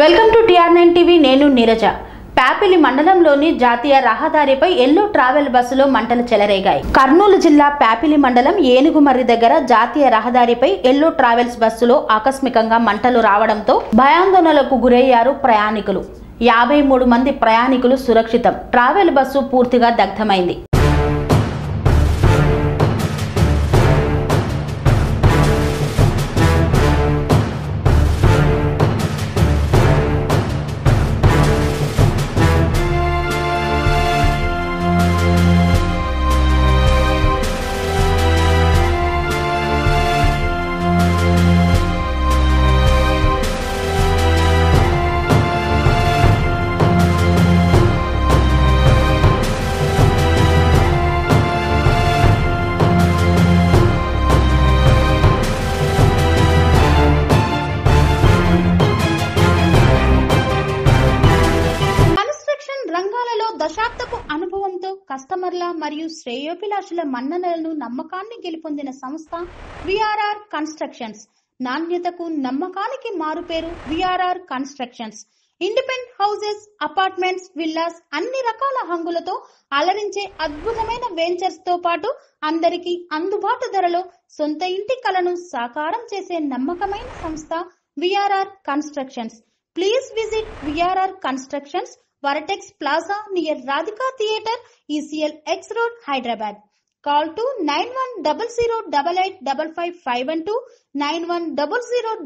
Welcome to TR nine TV నేను నీరజ. ప్యాపిలి మండలంలోని జాతీయ రహదారిపై ఎల్లో ట్రావెల్ బస్సులో మంటలు చెలరేగాయి. కర్నూలు జిల్లా ప్యాపిలి మండలం ఏనుగుమర్రి దగ్గర జాతీయ రహదారిపై ఎల్లో ట్రావెల్స్ బస్సులో ఆకస్మికంగా మంటలు రావడంతో భయాందోళనలకు గురయ్యారు ప్రయాణికులు. యాభై మూడు మంది ప్రయాణికులు సురక్షితం. ట్రావెల్ బస్సు పూర్తిగా దగ్ధమైంది. అనుభవంతో కస్టమర్ల మరియు శ్రేయోభిలాషుల మన్ననలను నమ్మకాన్ని గెలుపొందిన సంస్థ విఆర్ఆర్ కన్స్ట్రక్షన్స్. నాణ్యతకు నమ్మకానికి మారుపేరు VRR constructions. Independent houses apartments villas అన్ని రకాల హంగులతో అలరించే అద్భుతమైన వెంచర్స్తో పాటు అందరికీ అందుబాటు ధరలో సొంత ఇంటి కలను సాకారం చేసే నమ్మకమైన సంస్థ VRR constructions. Please visit VRR constructions Varatex Plaza near Radhika Theatre, ECL X Road, Hyderabad. Call to 9100 8855 and 9100